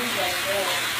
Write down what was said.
do like that.